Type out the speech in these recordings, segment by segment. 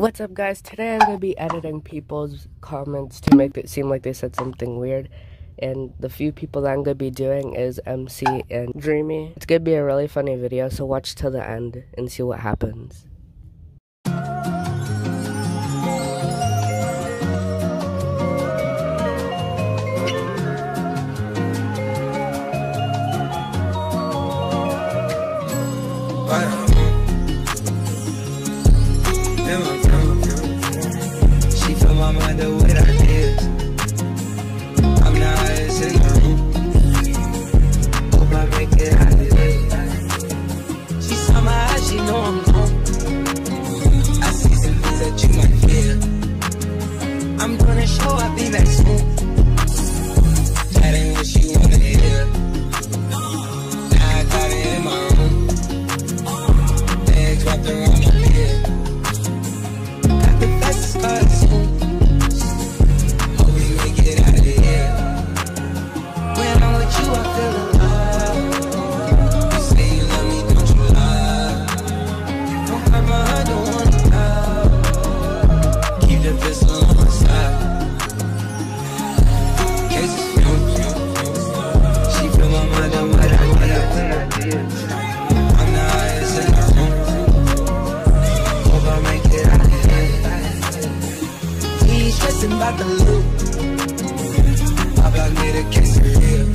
What's up guys? Today I'm going to be editing people's comments to make it seem like they said something weird. And the few people that I'm going to be doing is MC and Dreamy. It's going to be a really funny video, so watch till the end and see what happens. My mind up with ideas. I'm the highest in the room. Hope I make it out of this. She saw my eyes, she know I'm gone. I see some things that you might fear. I'm gonna show, I'll be back soon. Ain't stressing about the loot. My block made a case for real.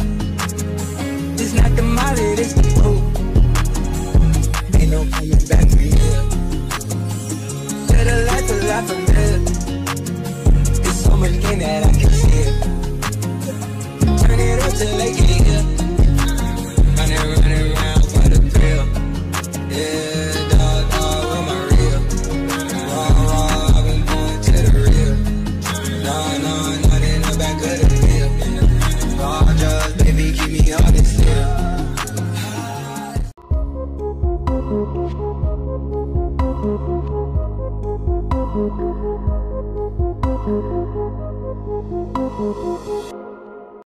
It's not the molly, it's the proof. Ain't no coming back from here. Better life a lot from there. There's so much gain that I can in